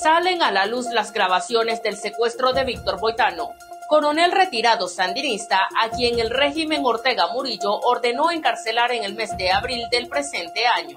salen a la luz las grabaciones del secuestro de Víctor Boitano, coronel retirado sandinista a quien el régimen Ortega Murillo ordenó encarcelar en el mes de abril del presente año.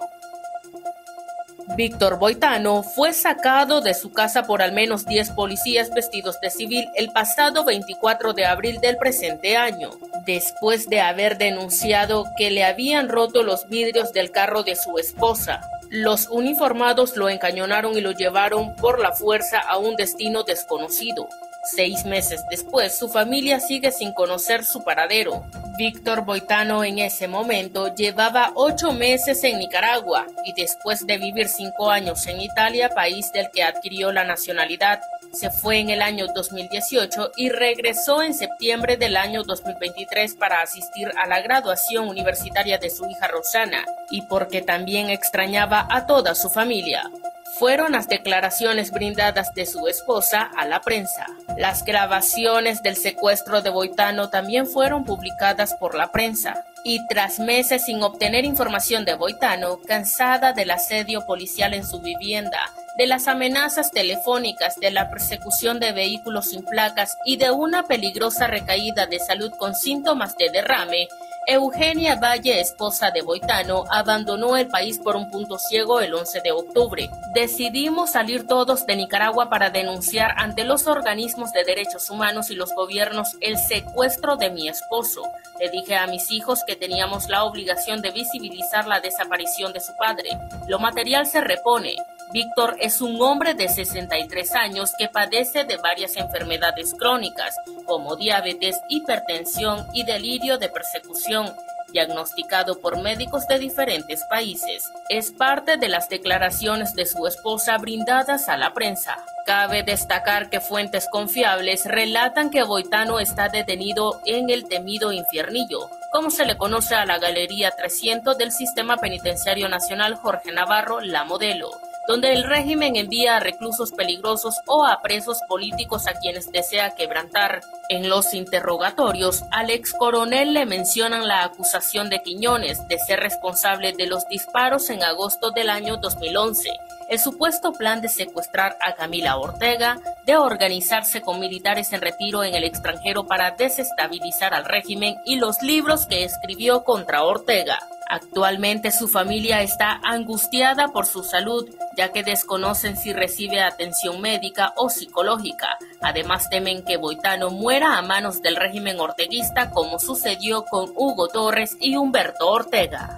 Víctor Boitano fue sacado de su casa por al menos 10 policías vestidos de civil el pasado 24 de abril del presente año, después de haber denunciado que le habían roto los vidrios del carro de su esposa. Los uniformados lo encañonaron y lo llevaron por la fuerza a un destino desconocido. Seis meses después, su familia sigue sin conocer su paradero. Víctor Boitano en ese momento llevaba ocho meses en Nicaragua y después de vivir cinco años en Italia, país del que adquirió la nacionalidad, se fue en el año 2018 y regresó en septiembre del año 2023 para asistir a la graduación universitaria de su hija Rosana y porque también extrañaba a toda su familia fueron las declaraciones brindadas de su esposa a la prensa. Las grabaciones del secuestro de Boitano también fueron publicadas por la prensa. Y tras meses sin obtener información de Boitano, cansada del asedio policial en su vivienda, de las amenazas telefónicas, de la persecución de vehículos sin placas y de una peligrosa recaída de salud con síntomas de derrame, Eugenia Valle, esposa de Boitano, abandonó el país por un punto ciego el 11 de octubre. Decidimos salir todos de Nicaragua para denunciar ante los organismos de derechos humanos y los gobiernos el secuestro de mi esposo. Le dije a mis hijos que teníamos la obligación de visibilizar la desaparición de su padre. Lo material se repone. Víctor es un hombre de 63 años que padece de varias enfermedades crónicas, como diabetes, hipertensión y delirio de persecución, diagnosticado por médicos de diferentes países. Es parte de las declaraciones de su esposa brindadas a la prensa. Cabe destacar que fuentes confiables relatan que Boitano está detenido en el temido infiernillo, como se le conoce a la Galería 300 del Sistema Penitenciario Nacional Jorge Navarro, la modelo donde el régimen envía a reclusos peligrosos o a presos políticos a quienes desea quebrantar. En los interrogatorios, al ex coronel le mencionan la acusación de Quiñones de ser responsable de los disparos en agosto del año 2011, el supuesto plan de secuestrar a Camila Ortega, de organizarse con militares en retiro en el extranjero para desestabilizar al régimen y los libros que escribió contra Ortega. Actualmente su familia está angustiada por su salud, ya que desconocen si recibe atención médica o psicológica. Además temen que Boitano muera a manos del régimen orteguista como sucedió con Hugo Torres y Humberto Ortega.